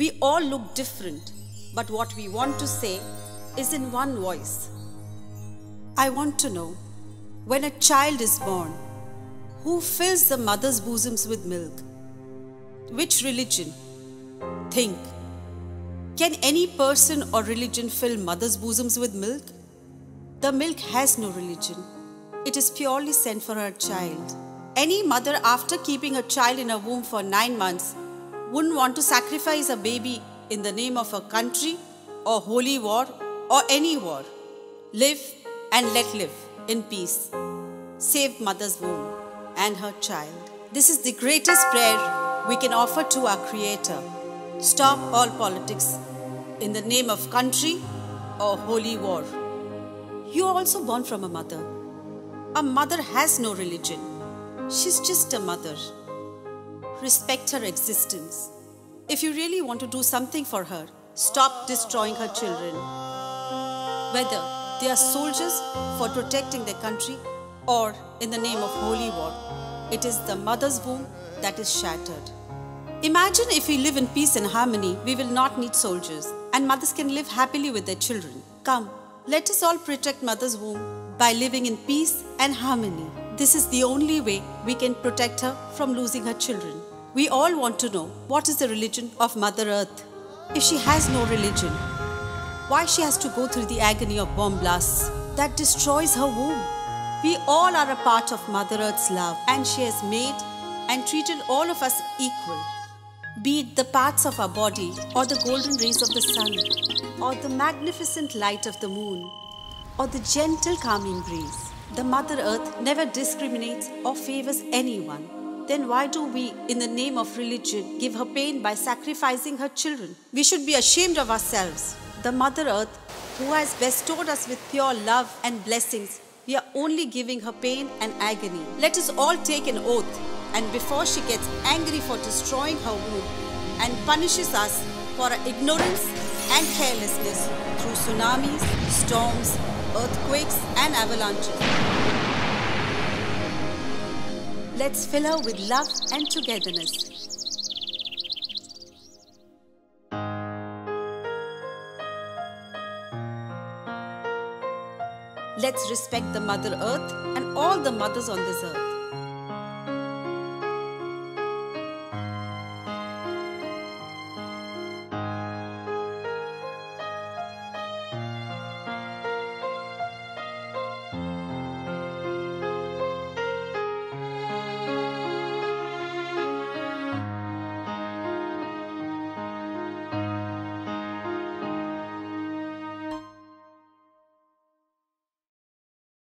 We all look different, but what we want to say is in one voice. I want to know when a child is born, who fills the mother's bosoms with milk? Which religion? Think. Can any person or religion fill mother's bosoms with milk? The milk has no religion. It is purely sent for her child. Any mother, after keeping a child in her womb for nine months, wouldn't want to sacrifice a baby in the name of a country or holy war or any war. Live and let live in peace. Save mother's womb and her child. This is the greatest prayer we can offer to our Creator. Stop all politics in the name of country or holy war. You are also born from a mother. A mother has no religion. She's just a mother. Respect her existence. If you really want to do something for her, stop destroying her children. Whether they are soldiers for protecting their country or in the name of holy war, it is the mother's womb that is shattered. Imagine if we live in peace and harmony, we will not need soldiers, and mothers can live happily with their children. Come, let us all protect mother's womb by living in peace and harmony. This is the only way we can protect her from losing her children. We all want to know what is the religion of Mother Earth. If she has no religion, why she has to go through the agony of bomb blasts that destroys her womb? We all are a part of Mother Earth's love, and she has made and treated all of us equal. Be it the parts of our body, or the golden rays of the sun, or the magnificent light of the moon, or the gentle calming breeze. The Mother Earth never discriminates or favors anyone. Then why do we, in the name of religion, give her pain by sacrificing her children? We should be ashamed of ourselves. The Mother Earth, who has bestowed us with pure love and blessings, we are only giving her pain and agony. Let us all take an oath, and before she gets angry for destroying her womb and punishes us for our ignorance and carelessness through tsunamis, storms, earthquakes, and avalanches. Let's fill her with love and togetherness. Let's respect the Mother Earth and all the mothers on this earth.